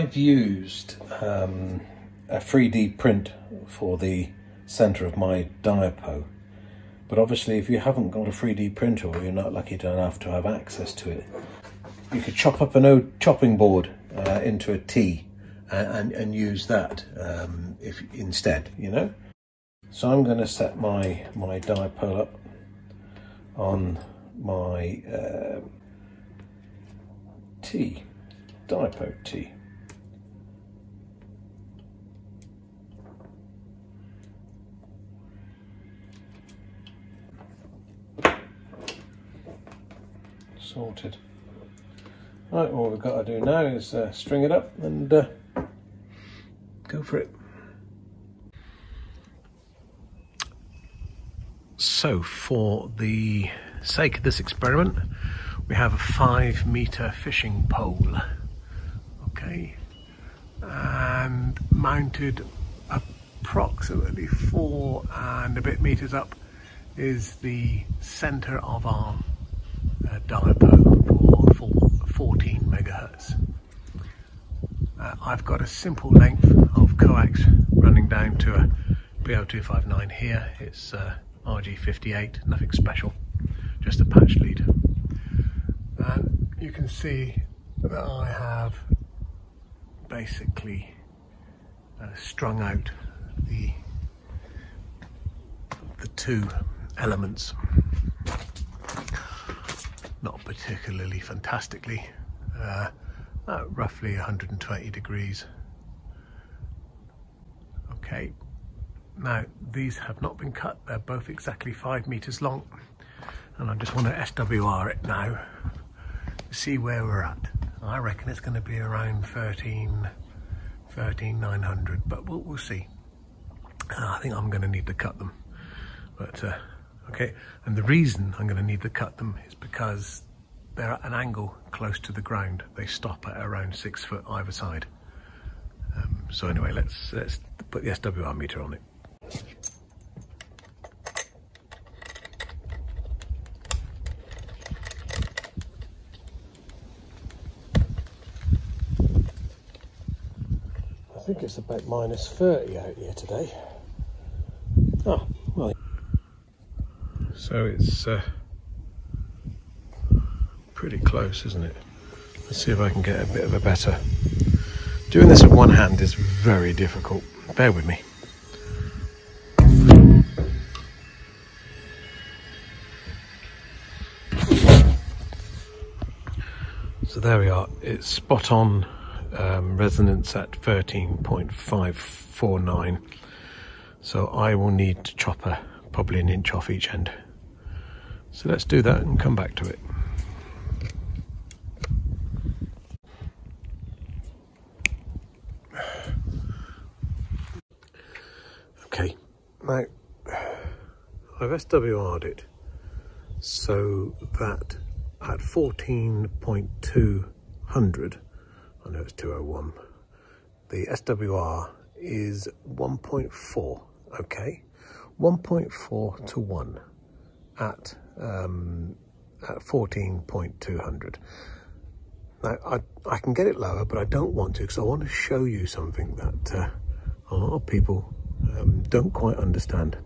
I've used um, a 3D print for the centre of my dipole. But obviously if you haven't got a 3D printer or you're not lucky enough to have access to it, you could chop up an old chopping board uh, into a T and, and, and use that um, if instead, you know. So I'm going to set my, my dipole up on my uh, T, dipole T. Sorted. Right, all we've got to do now is uh, string it up and uh, go for it. So for the sake of this experiment, we have a five meter fishing pole, okay, and mounted approximately four and a bit meters up is the center of our uh, for 14 megahertz. Uh, I've got a simple length of coax running down to a PL259 here. It's uh, RG58, nothing special, just a patch lead. And you can see that I have basically uh, strung out the the two elements not particularly fantastically uh, roughly 120 degrees okay now, these have not been cut. They're both exactly five meters long. And I just want to SWR it now see where we're at. I reckon it's going to be around 13, 13 900, but we'll, we'll see. Uh, I think I'm going to need to cut them. But, uh, okay. And the reason I'm going to need to cut them is because they're at an angle close to the ground. They stop at around six foot either side. Um, so anyway, let's, let's put the SWR meter on it. I think it's about minus 30 out here today. Oh. So it's uh, pretty close, isn't it? Let's see if I can get a bit of a better. Doing this with one hand is very difficult. Bear with me. So there we are, it's spot on um, resonance at 13.549. So I will need to chop a, probably an inch off each end. So let's do that and come back to it. Okay, now I've SWR'd it so that at 14.200, I know it's 201, the SWR is 1.4, okay? 1.4 to 1 at, um, at 14.200. Now, I, I can get it lower, but I don't want to because I want to show you something that uh, a lot of people um, don't quite understand.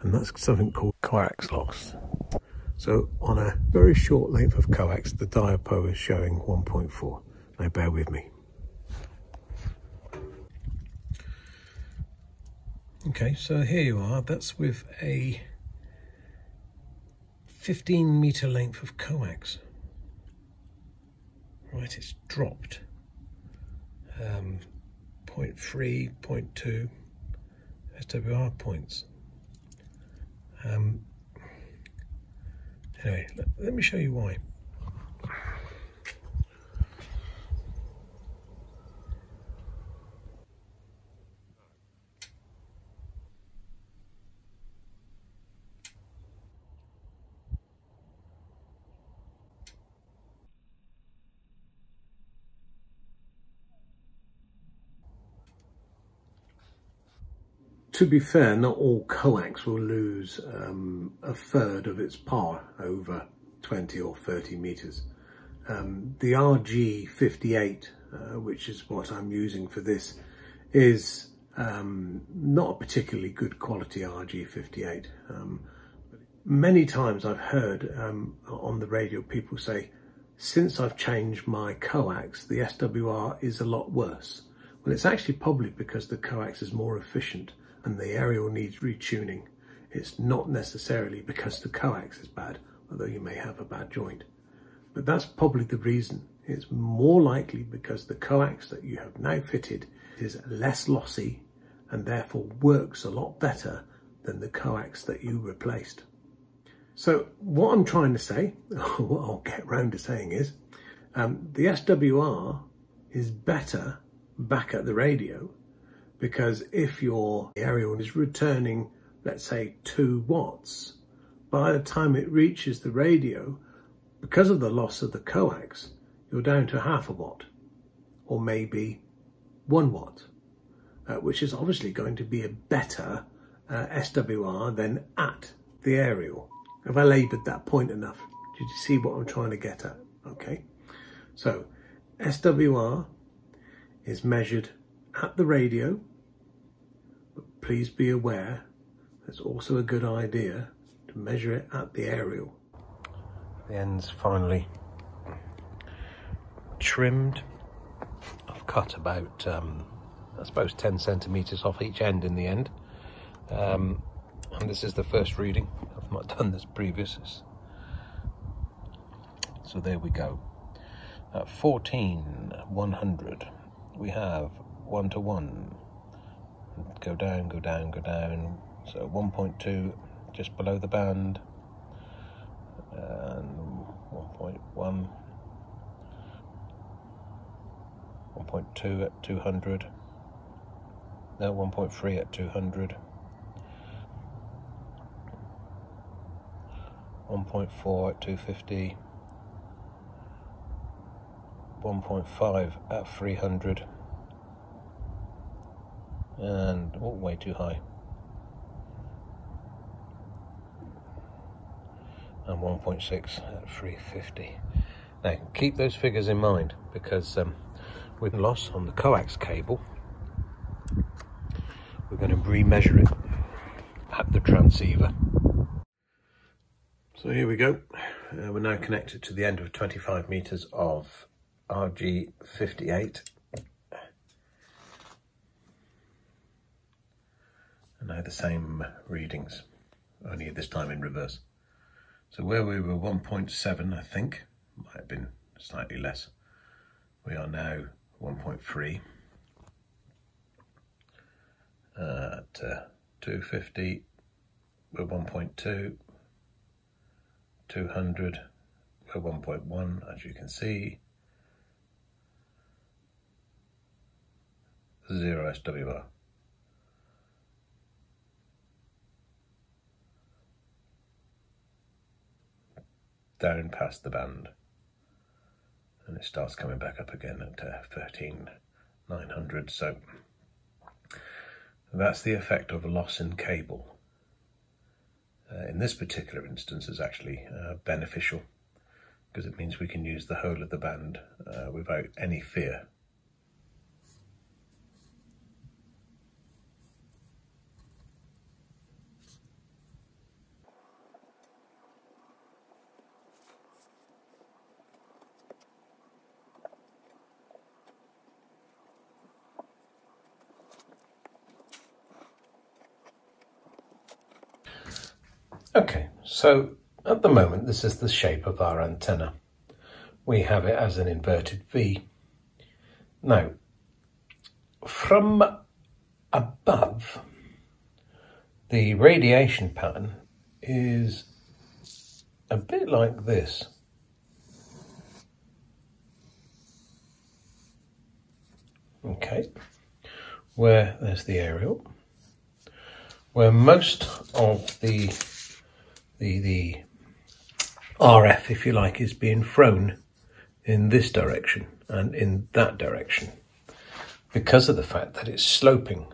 And that's something called coax loss. So on a very short length of coax, the dipole is showing 1.4. Now bear with me. Okay, so here you are. That's with a 15 meter length of coax. Right, it's dropped. Um, 0.3, 0.2 SWR points. Um, Anyway, let, let me show you why. To be fair, not all coax will lose um, a third of its power over 20 or 30 meters. Um, the RG58 uh, which is what I'm using for this, is um, not a particularly good quality RG58. Um, many times I've heard um, on the radio people say, since I've changed my coax, the SWR is a lot worse. Well, it's actually probably because the coax is more efficient and the aerial needs retuning. It's not necessarily because the coax is bad, although you may have a bad joint. But that's probably the reason. It's more likely because the coax that you have now fitted is less lossy and therefore works a lot better than the coax that you replaced. So what I'm trying to say, what I'll get round to saying is, um, the SWR is better back at the radio because if your aerial is returning, let's say two watts, by the time it reaches the radio, because of the loss of the coax, you're down to half a watt or maybe one watt, uh, which is obviously going to be a better uh, SWR than at the aerial. Have I laboured that point enough? Did you see what I'm trying to get at? Okay, so SWR is measured at the radio, but please be aware it's also a good idea to measure it at the aerial. The end's finally trimmed. I've cut about, um, I suppose, 10 centimetres off each end in the end. Um, and this is the first reading. I've not done this previous. So there we go. At 14, 100, we have one to one. Go down, go down, go down. So 1.2 just below the band. And 1.1. 1.2 at 200. No, 1.3 at 200. 1.4 at 250, 1.5 at 300, and oh, way too high. And 1.6 at 350. Now, keep those figures in mind because um, with loss on the coax cable, we're going to remeasure it at the transceiver. So here we go. Uh, we're now connected to the end of 25 meters of RG58. The same readings, only this time in reverse. So where we were 1.7, I think, might have been slightly less. We are now 1.3 uh, at uh, 250, we're 1.2, 200 per 1.1 as you can see. Zero SWR. Down past the band. And it starts coming back up again at uh, 13 900 so that's the effect of a loss in cable. Uh, in this particular instance is actually uh, beneficial because it means we can use the whole of the band uh, without any fear Okay, so at the moment this is the shape of our antenna. We have it as an inverted V. Now, from above, the radiation pattern is a bit like this. Okay, where there's the aerial, where most of the the, the RF, if you like, is being thrown in this direction and in that direction because of the fact that it's sloping.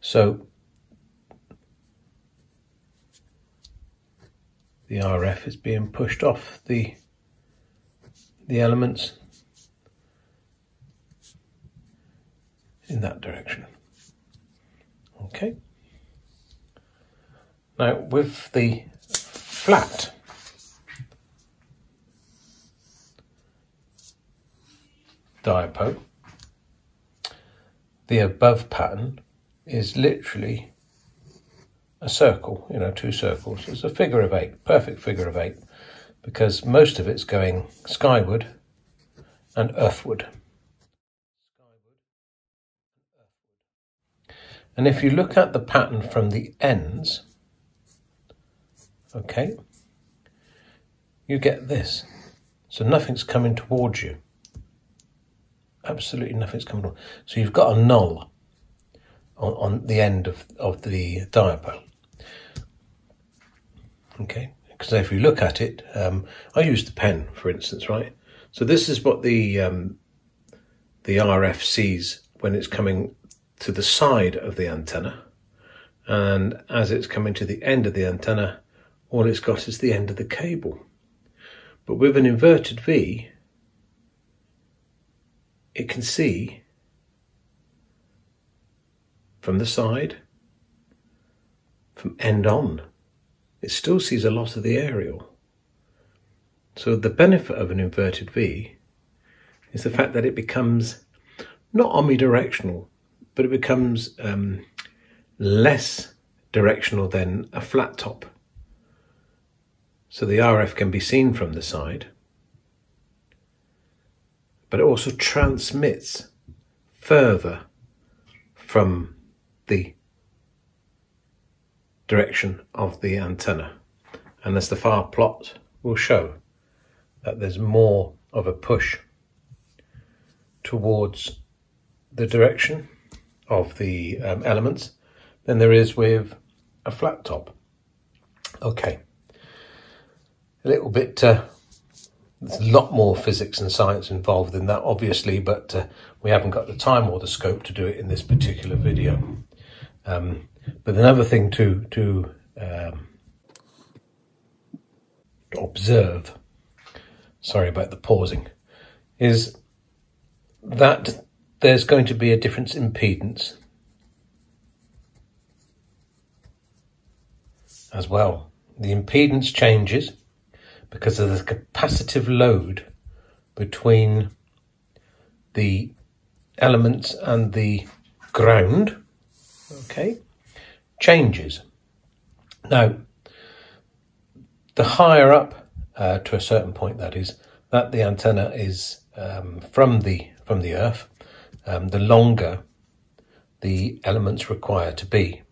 So the RF is being pushed off the the elements in that direction. Okay. Now with the flat dipole, the above pattern is literally a circle, you know, two circles. It's a figure of eight, perfect figure of eight, because most of it's going skyward and earthward. And if you look at the pattern from the ends, okay, you get this. So nothing's coming towards you. Absolutely nothing's coming towards. So you've got a null on, on the end of, of the dipole. Okay, because if you look at it, um, I use the pen, for instance, right? So this is what the um, the RF sees when it's coming to the side of the antenna. And as it's coming to the end of the antenna, all it's got is the end of the cable. But with an inverted V, it can see from the side, from end on. It still sees a lot of the aerial. So the benefit of an inverted V is the fact that it becomes not omnidirectional, but it becomes um, less directional than a flat top. So the RF can be seen from the side, but it also transmits further from the direction of the antenna. And as the far plot will show, that there's more of a push towards the direction of the um, elements than there is with a flat top. Okay, a little bit, uh, there's a lot more physics and science involved in that obviously, but uh, we haven't got the time or the scope to do it in this particular video. Um, but another thing to, to um, observe, sorry about the pausing, is that there's going to be a difference in impedance as well. The impedance changes because of the capacitive load between the elements and the ground, okay, changes. Now, the higher up uh, to a certain point, that is, that the antenna is um, from the from the Earth, um, the longer the elements require to be.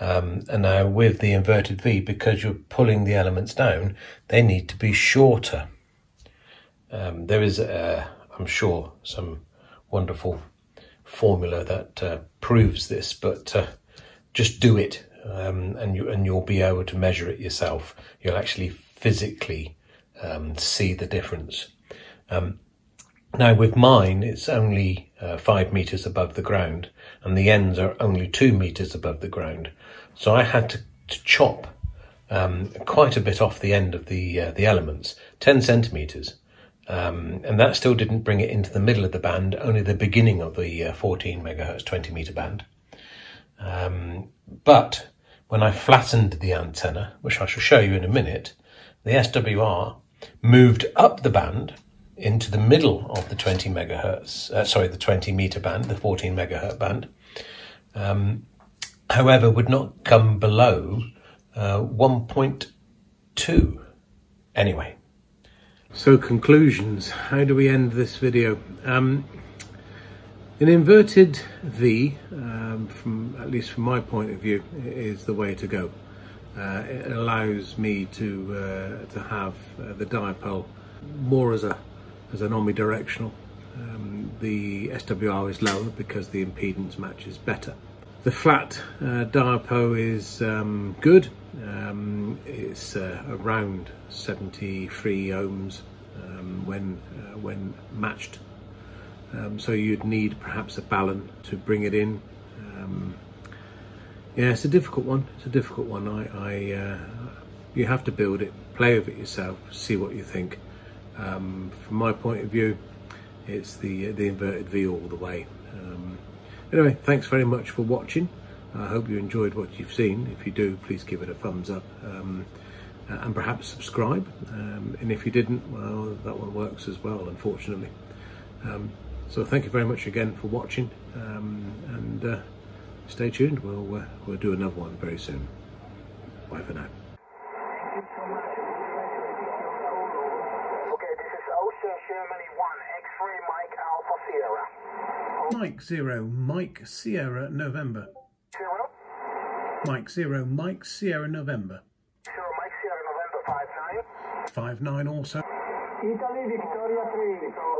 Um, and now with the inverted V, because you're pulling the elements down, they need to be shorter. Um, there is, uh, I'm sure, some wonderful formula that uh, proves this, but uh, just do it, um, and you and you'll be able to measure it yourself. You'll actually physically um, see the difference. Um, now with mine, it's only uh, five meters above the ground and the ends are only two meters above the ground. So I had to, to chop um, quite a bit off the end of the uh, the elements, 10 centimeters. Um, and that still didn't bring it into the middle of the band, only the beginning of the uh, 14 megahertz 20 meter band. Um, but when I flattened the antenna, which I shall show you in a minute, the SWR moved up the band into the middle of the 20 megahertz, uh, sorry, the 20 meter band, the 14 megahertz band. Um, however, would not come below uh, 1.2. Anyway. So conclusions. How do we end this video? Um, an inverted V, um, from at least from my point of view, is the way to go. Uh, it allows me to uh, to have uh, the dipole more as a as an omnidirectional. Um, the SWR is lower because the impedance matches better. The flat uh, dipole is um, good. Um, it's uh, around 73 ohms um, when uh, when matched. Um, so you'd need perhaps a balun to bring it in. Um, yeah, it's a difficult one. It's a difficult one. I, I uh, you have to build it, play with it yourself, see what you think. Um, from my point of view, it's the the inverted V all the way. Anyway, thanks very much for watching. I hope you enjoyed what you've seen. If you do, please give it a thumbs up um, and perhaps subscribe. Um, and if you didn't, well, that one works as well, unfortunately. Um, so thank you very much again for watching um, and uh, stay tuned. We'll, uh, we'll do another one very soon. Bye for now. Okay, this is Ocean Germany 1, X-ray Mike Alpha Sierra. Mike Zero, Mike Sierra November. Zero, Mike Zero, Mike Sierra November. zero Mike Sierra November 5 9. Five nine also. Italy Victoria 3, so